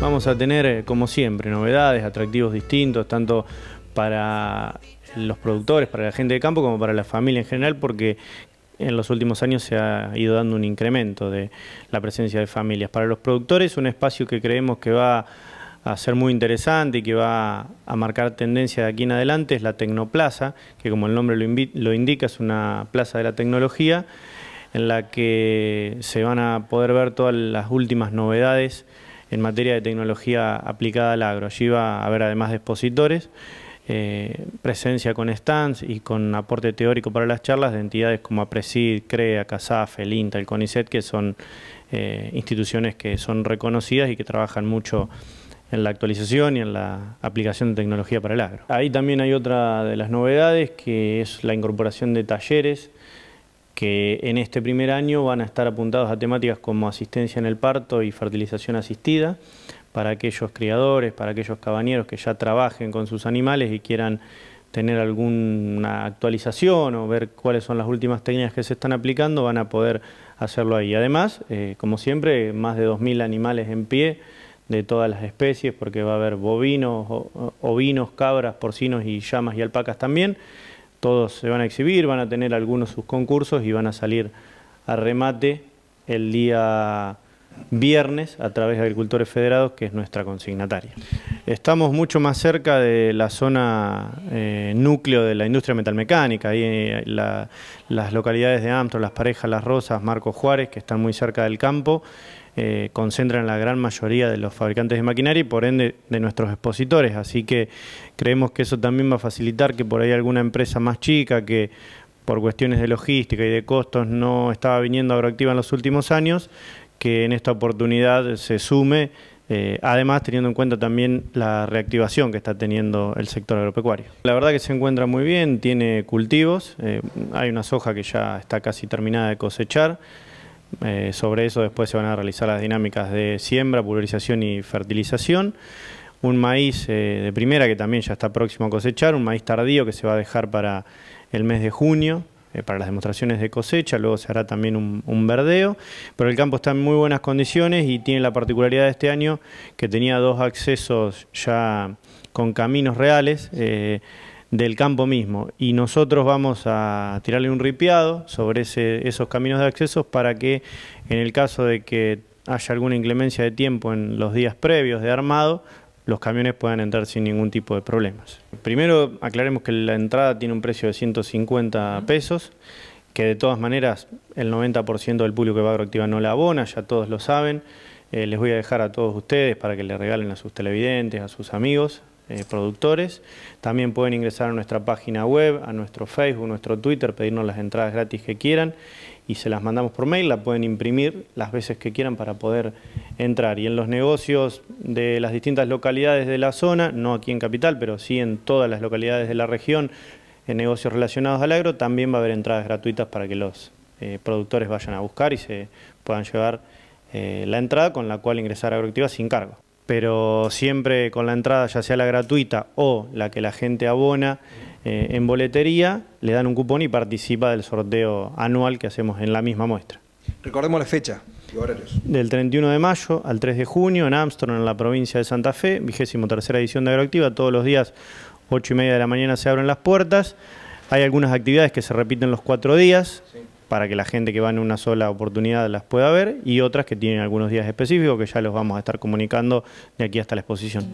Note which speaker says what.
Speaker 1: Vamos a tener, eh, como siempre, novedades, atractivos distintos, tanto para los productores, para la gente de campo, como para la familia en general, porque en los últimos años se ha ido dando un incremento de la presencia de familias. Para los productores, un espacio que creemos que va a ser muy interesante y que va a marcar tendencia de aquí en adelante es la Tecnoplaza, que como el nombre lo, indica es una plaza de la tecnología en la que se van a poder ver todas las últimas novedades en materia de tecnología aplicada al agro. Allí va a haber además de expositores, eh, presencia con stands y con aporte teórico para las charlas de entidades como APRESID, CREA, CASAF, el el CONICET, que son eh, instituciones que son reconocidas y que trabajan mucho en la actualización y en la aplicación de tecnología para el agro. Ahí también hay otra de las novedades que es la incorporación de talleres que en este primer año van a estar apuntados a temáticas como asistencia en el parto y fertilización asistida para aquellos criadores, para aquellos cabañeros que ya trabajen con sus animales y quieran tener alguna actualización o ver cuáles son las últimas técnicas que se están aplicando, van a poder hacerlo ahí. Además, eh, como siempre, más de 2.000 animales en pie de todas las especies, porque va a haber bovinos, ovinos, cabras, porcinos y llamas y alpacas también. Todos se van a exhibir, van a tener algunos sus concursos y van a salir a remate el día viernes a través de Agricultores Federados, que es nuestra consignataria. Estamos mucho más cerca de la zona eh, núcleo de la industria metalmecánica, ahí eh, las localidades de Amstro, Las Parejas, Las Rosas, Marcos Juárez, que están muy cerca del campo, eh, concentran la gran mayoría de los fabricantes de maquinaria y por ende de nuestros expositores. Así que creemos que eso también va a facilitar que por ahí alguna empresa más chica que por cuestiones de logística y de costos no estaba viniendo agroactiva en los últimos años, que en esta oportunidad se sume, eh, además teniendo en cuenta también la reactivación que está teniendo el sector agropecuario. La verdad que se encuentra muy bien, tiene cultivos, eh, hay una soja que ya está casi terminada de cosechar, eh, sobre eso después se van a realizar las dinámicas de siembra, pulverización y fertilización. Un maíz eh, de primera que también ya está próximo a cosechar, un maíz tardío que se va a dejar para el mes de junio, eh, para las demostraciones de cosecha, luego se hará también un, verdeo, pero el campo está en muy buenas condiciones y tiene la particularidad de este año que tenía dos accesos ya con caminos reales del campo mismo y nosotros vamos a tirarle un ripiado sobre esos caminos de acceso para que en el caso de que haya alguna inclemencia de tiempo en los días previos de armado, los camiones puedan entrar sin ningún tipo de problemas. Primero aclaremos que la entrada tiene un precio de 150 pesos, que de todas maneras el 90% del público que va a Agroactiva no la abona, ya todos lo saben. Eh, les voy a dejar a todos ustedes para que le regalen a sus televidentes, a sus amigos, eh, productores. También pueden ingresar a nuestra página web, a nuestro Facebook, nuestro Twitter, pedirnos las entradas gratis que quieran y se las mandamos por mail, la pueden imprimir las veces que quieran para poder entrar. Y en los negocios de las distintas localidades de la zona, no aquí en Capital, pero sí en todas las localidades de la región, en negocios relacionados al agro, también va a haber entradas gratuitas para que los eh, productores vayan a buscar y se puedan llevar eh, la entrada con la cual ingresar a Agroactiva sin cargo pero siempre con la entrada, ya sea la gratuita o la que la gente abona eh, en boletería, le dan un cupón y participa del sorteo anual que hacemos en la misma muestra.
Speaker 2: Recordemos la fecha y horarios.
Speaker 1: Del 31 de mayo al 3 de junio en Armstrong, en la provincia de Santa Fe, vigésimo tercera edición de Agroactiva, todos los días 8 y media de la mañana se abren las puertas. Hay algunas actividades que se repiten los cuatro días para que la gente que va en una sola oportunidad las pueda ver y otras que tienen algunos días específicos que ya los vamos a estar comunicando de aquí hasta la exposición.